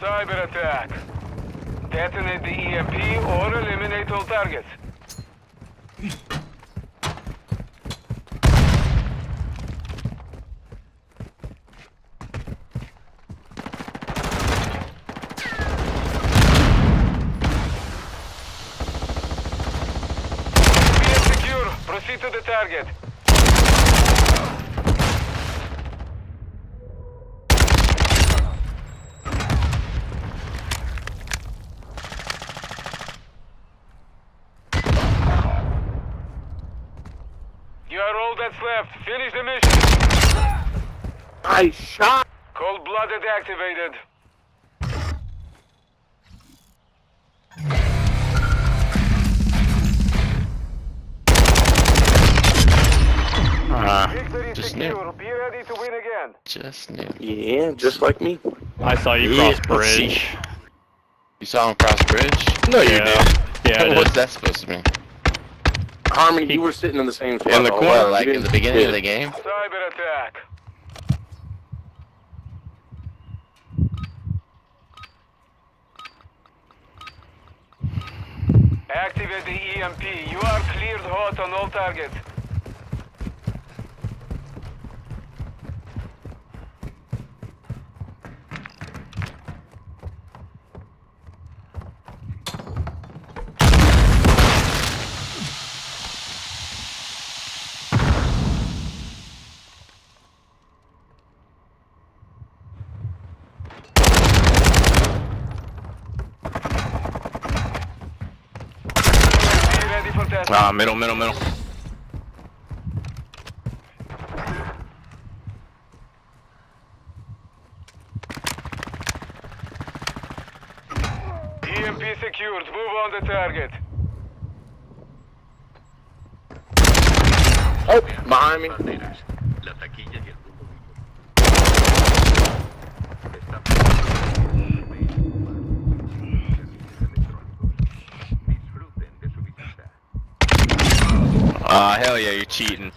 Cyber attack. Detonate the EMP or eliminate all targets. Proceed to the target. You are all that's left. Finish the mission. I shot. Cold blooded activated. Ah, Victory just secure. knew. Be ready to win again. Just knew. Yeah, just like me. I saw you Yeah, cross bridge. You saw him cross bridge? No, you Yeah. did. Yeah, I What's that supposed to mean? Harmony, you were sitting in the same spot. In the corner, like in the beginning yeah. of the game? Cyber attack. Activate the EMP. You are cleared hot on all targets. Be ready for testing. Ah, middle, middle, middle. EMP secured. Move on the target. Oh, behind me. Ah, hell yeah, you're cheating.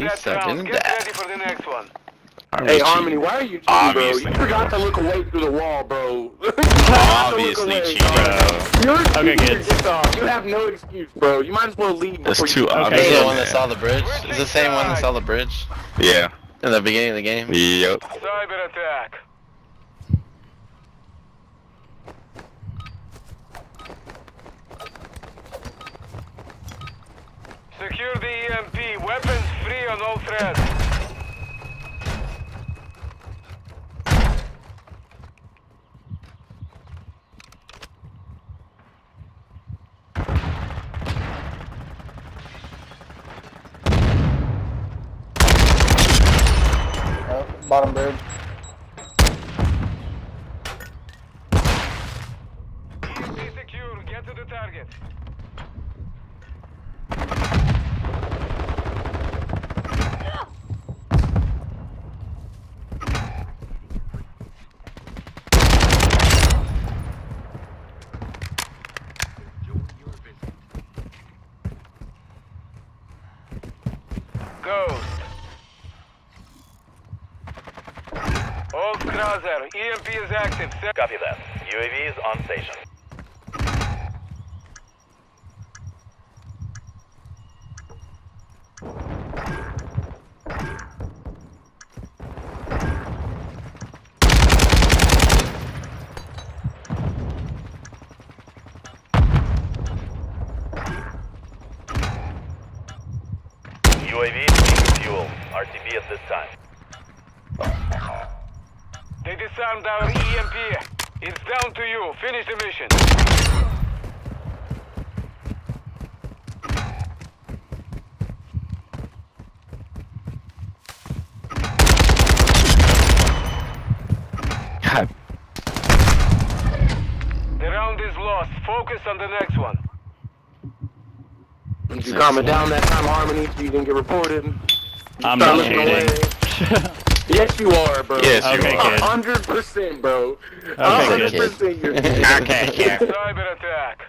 You've won You that suck round. in Get ready for the next one. Hey, Harmony, why are you cheating, Obviously. bro? You forgot to look away through the wall, bro. Obviously cheating, bro. You're Okay, kids. You have no excuse, bro. You might as well leave. That's too you- obvious. Is Okay. it the one that saw the bridge? Is the same one that saw the bridge? Yeah. In the beginning of the game? Yep. Cyber attack. Secure the EMP. Weapons free on all threats. Bottom bridge. EMP secure. Get to the target. enjoy your visit. Ghost. Old EMP is active. Copy that. UAV is on station. UAV is fuel. RTB at this time disarmed our EMP. It's down to you. Finish the mission. the round is lost. Focus on the next one. You calm it down that time, Harmony, so you didn't get reported. I'm not kidding. Yes, you are, bro. Yes, you Okay, are. kid. Hundred percent, bro. A Okay, hundred kid. percent, you're kidding. Okay, kid. Cyber attack.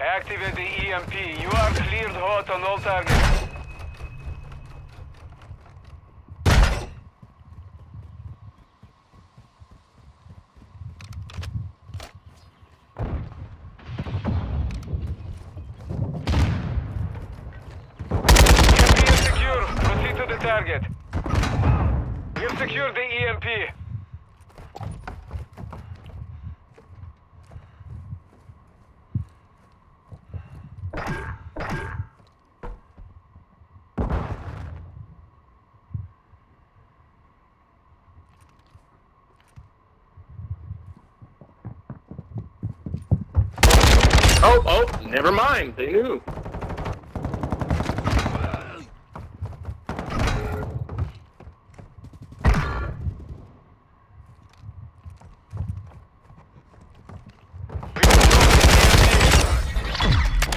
Activate the EMP. You are cleared hot on all targets. EMP is secure. Proceed to the target. We've secured the E EMP. Oh, oh, never mind. They knew.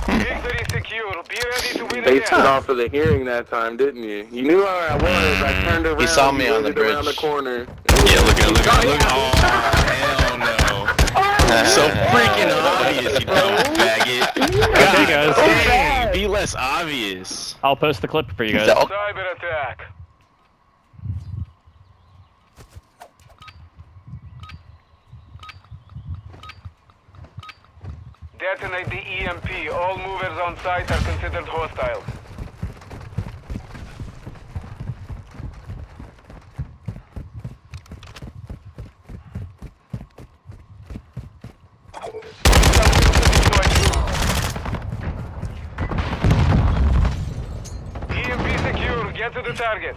Victory secure. Be ready to win They again. off for the hearing that time, didn't you? You knew where I was. I mm, turned around. He saw me on the moved around the bridge. corner. Yeah, look at look at look. Oh hell no! So freaking obvious, you dumb faggot. Okay, guys. Hey, be less obvious. I'll post the clip for you guys. Cyber attack. Detonate the EMP. All movers on site are considered hostile. EMP E secure. Get to the target.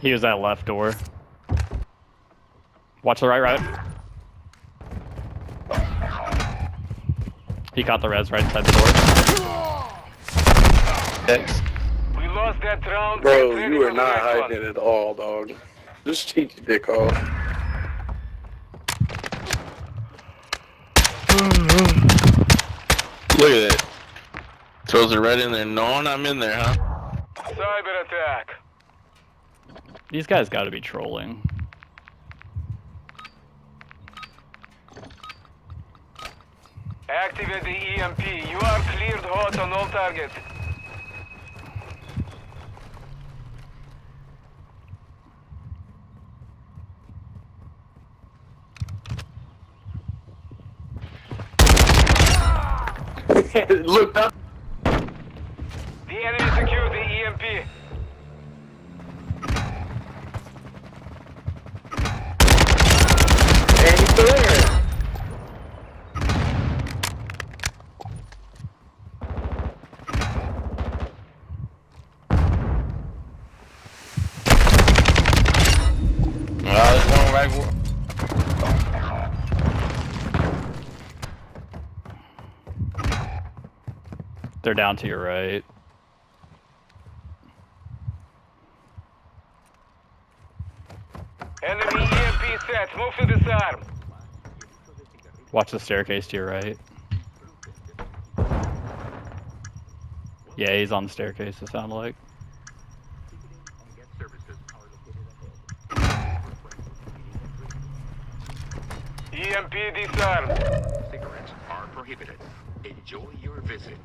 He was that left door. Watch the right, right. He caught the res right inside the door. Six. We lost that round. Bro, you for are not next one. hiding it at all, dog. Just cheat your dick off. Mm-hmm. Look at that. Throws it right in there, knowing I'm in there, huh? Cyber attack. These guys gotta be trolling. Activate the EMP. You are cleared hot on all targets. Looked up. The enemy secured the EMP. And he's there. Well, there's one right. They're down to your right. Enemy EMP set. Move to disarm. Watch the staircase to your right. Yeah, he's on the staircase, it sounded like. EMP disarmed. Cigarettes are prohibited. Enjoy your visit.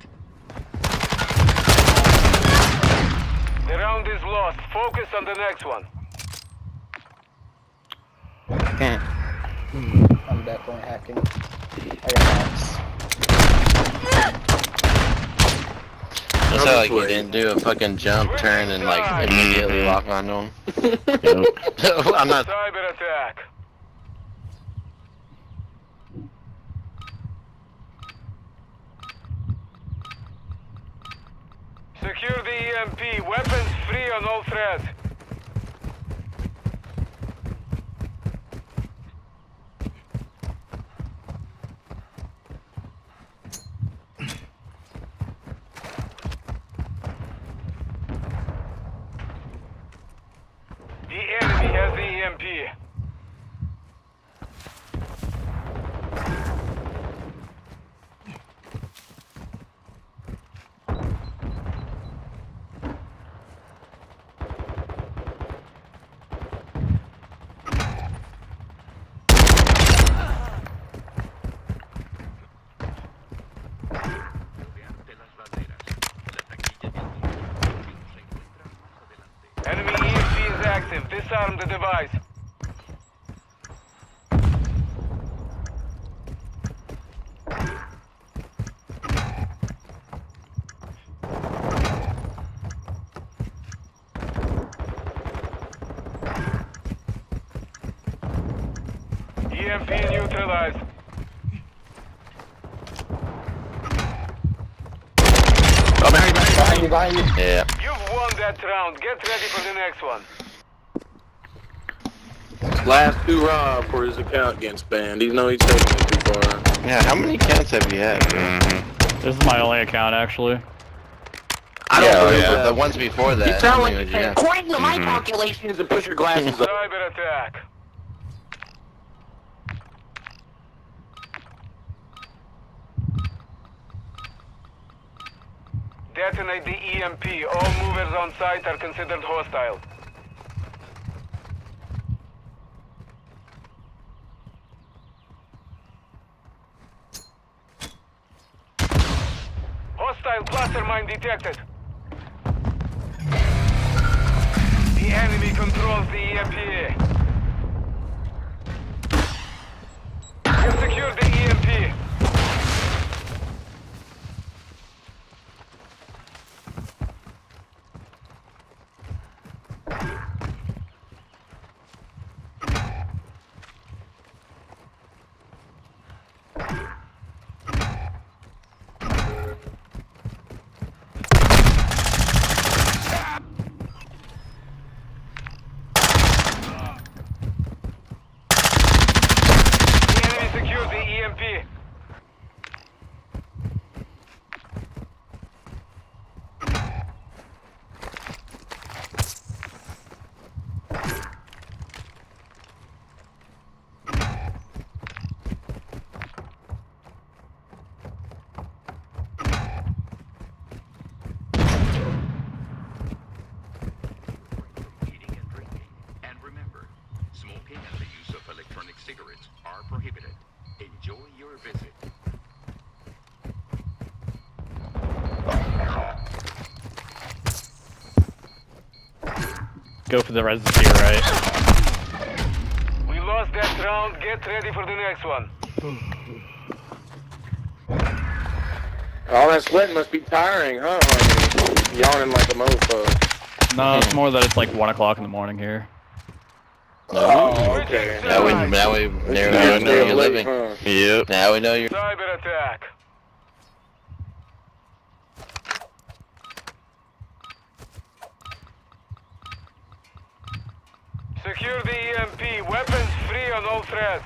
The round is lost. Focus on the next one. I'm definitely hacking. I got hacks. That's how like he didn't do a fucking jump turn and like immediately lock onto him. I'm not. Cyber attack. Secure the EMP. Weapons free on all threats. Disarm the device. EMP neutralized. Behind you, behind you. Behind you, behind you. Yeah. You've won that round. Get ready for the next one. Last hoorah for his account gets banned. Even though he's taking it too far. Yeah, how many accounts have you had? bro? Mhm. This is my only account actually. I don't yeah, believe yeah. that. The ones before that. You sound like many would you have? according to my Mhm. calculations and push your glasses up. Cyber attack. Detonate the EMP. All movers on site are considered hostile. Hostile cluster mine detected. Cigarettes are prohibited. Enjoy your visit. Go for the residency, right? We lost that round. Get ready for the next one. All that sweating must be tiring, huh? Harmony? Yawning like a mofo. No, it's more that it's like one o'clock in the morning here. Oh, okay. Now we, now we It's now we know you're late, living. huh? Yep. Now we know you're. Cyber attack. Secure the EMP. Weapons free on all threats.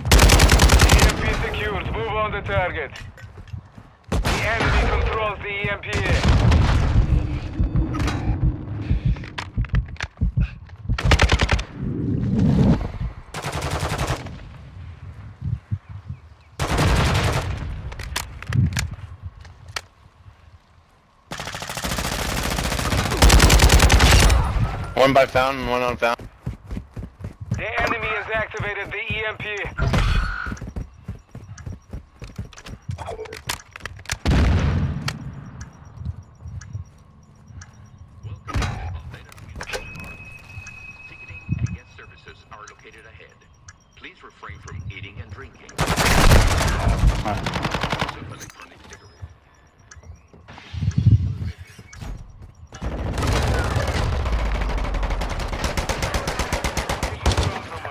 EMP secured. Move on the target. The enemy controls the EMP. One by fountain, one on fountain. The enemy has activated the EMP.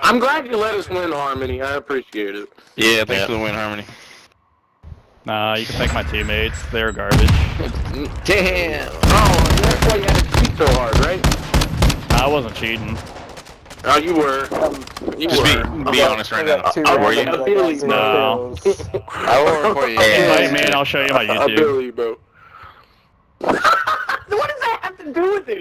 I'm glad you let us win, Harmony. I appreciate it. Yeah, thanks yeah. for the win, Harmony. Nah, you can thank my teammates. They're garbage. Damn! Oh, that's why you had to cheat so hard, right? I wasn't cheating. Oh, you were. You Just were. be, be okay. honest right now. Uh, were you? No. I will report you. Hey, man, I'll show you my YouTube. Ability, bro. what does that have to do with it?